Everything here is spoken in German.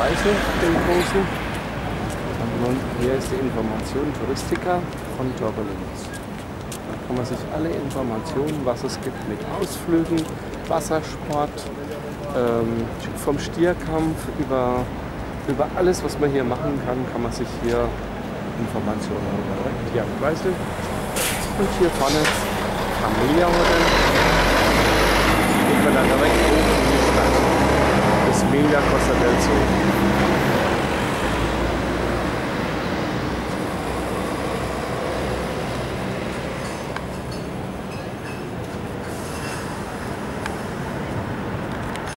Kreisel, den großen. Und nun, hier ist die Information Touristica von Torbelinz. Da kann man sich alle Informationen, was es gibt mit Ausflügen, Wassersport, ähm, vom Stierkampf über, über alles, was man hier machen kann, kann man sich hier Informationen holen. Hier am Kreisel. Und hier vorne Camellia Hotel. Geht man dann direkt hoch in die Stadt. Das Melia Costa del Sol.